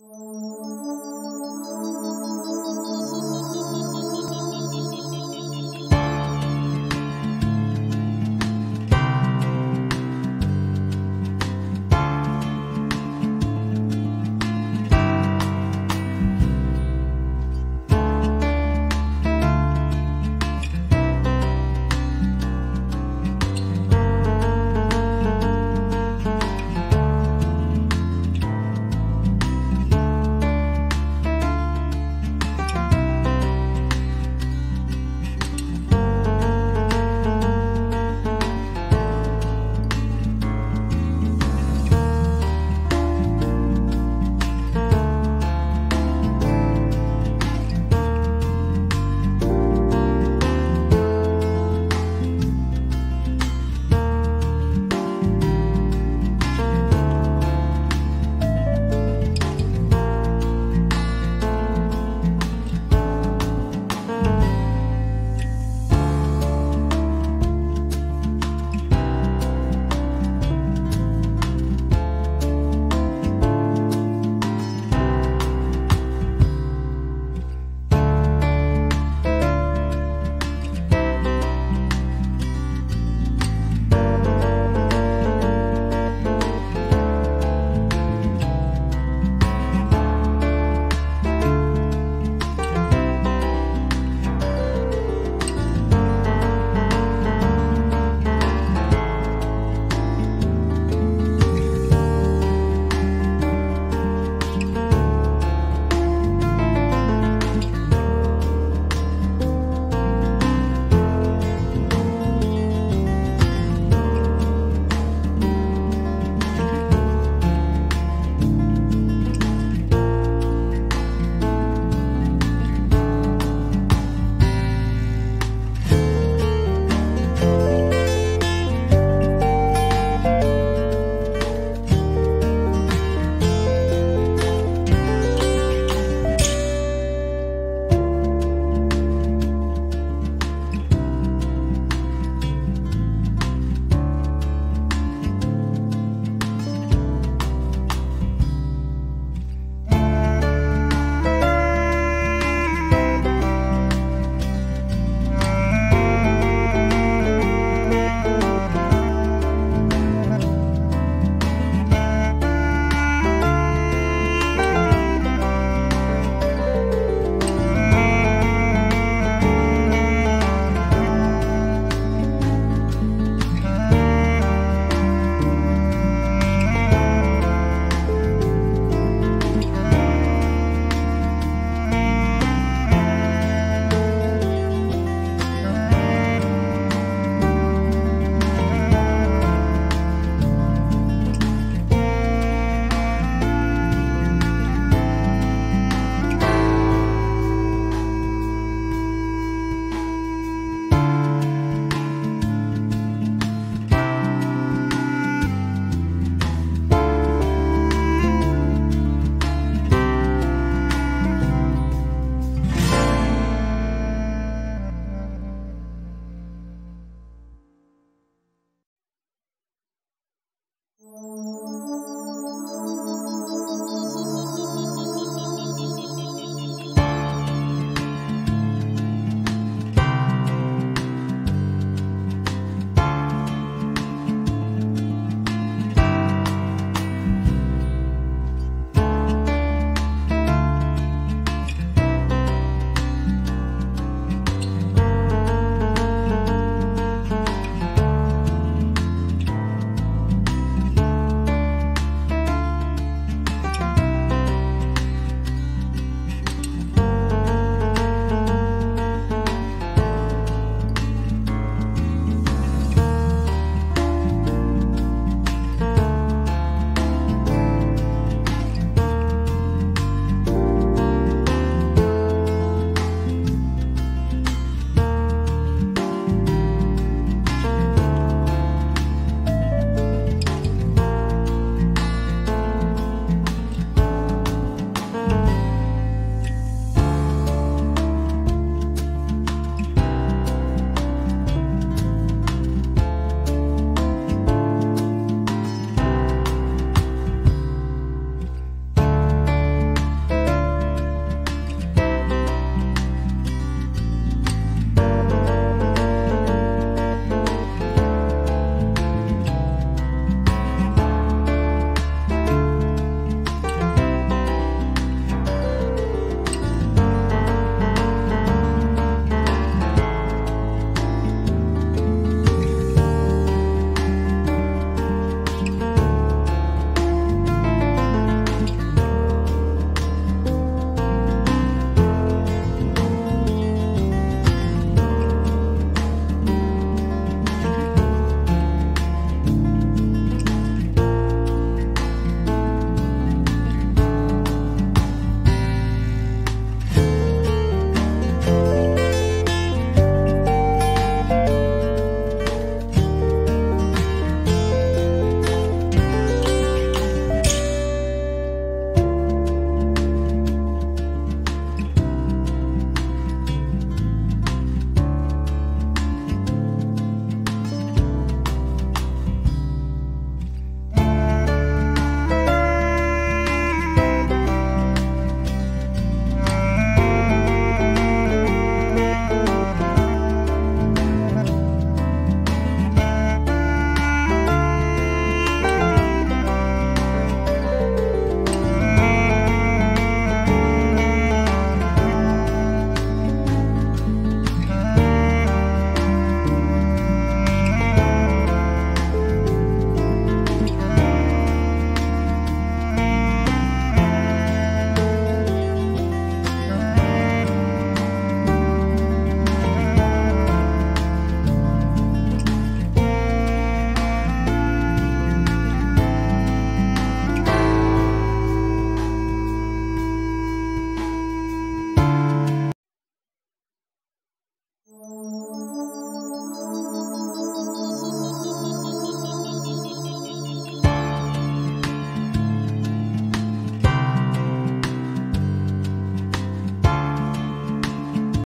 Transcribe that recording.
Música